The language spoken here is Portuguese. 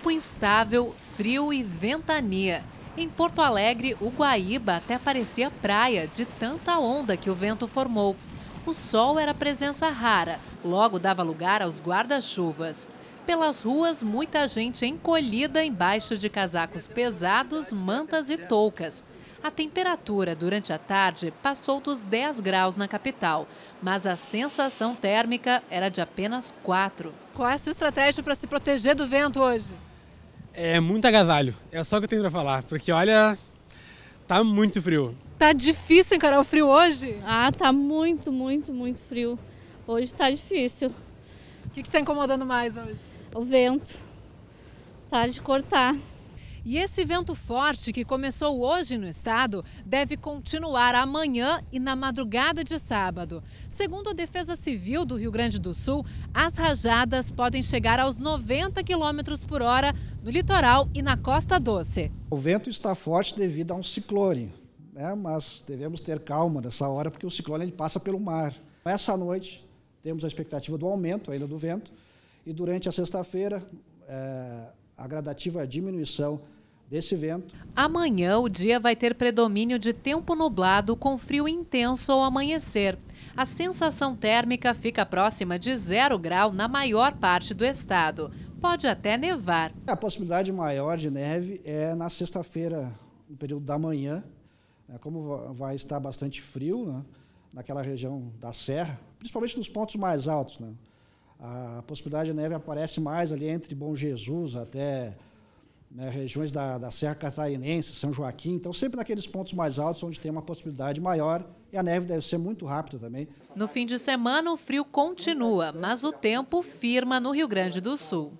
Tempo instável, frio e ventania. Em Porto Alegre, o Guaíba até parecia praia de tanta onda que o vento formou. O sol era presença rara, logo dava lugar aos guarda-chuvas. Pelas ruas, muita gente encolhida embaixo de casacos pesados, mantas e toucas. A temperatura durante a tarde passou dos 10 graus na capital, mas a sensação térmica era de apenas 4. Qual é a sua estratégia para se proteger do vento hoje? É muito agasalho, é só o que eu tenho para falar, porque olha, tá muito frio. Tá difícil encarar o frio hoje? Ah, tá muito, muito, muito frio. Hoje tá difícil. O que, que tá incomodando mais hoje? O vento. Tá de cortar. E esse vento forte que começou hoje no estado deve continuar amanhã e na madrugada de sábado. Segundo a Defesa Civil do Rio Grande do Sul, as rajadas podem chegar aos 90 km por hora no litoral e na Costa Doce. O vento está forte devido a um ciclone, né? mas devemos ter calma nessa hora porque o ciclone ele passa pelo mar. Essa noite temos a expectativa do aumento ainda do vento e durante a sexta-feira é, a gradativa diminuição desse vento. Amanhã o dia vai ter predomínio de tempo nublado com frio intenso ao amanhecer. A sensação térmica fica próxima de zero grau na maior parte do estado. Pode até nevar. A possibilidade maior de neve é na sexta-feira, no período da manhã, né, como vai estar bastante frio né, naquela região da serra, principalmente nos pontos mais altos. Né. A possibilidade de neve aparece mais ali entre Bom Jesus até né, regiões da, da Serra Catarinense, São Joaquim, então sempre naqueles pontos mais altos onde tem uma possibilidade maior e a neve deve ser muito rápida também. No fim de semana o frio continua, mas o tempo firma no Rio Grande do Sul.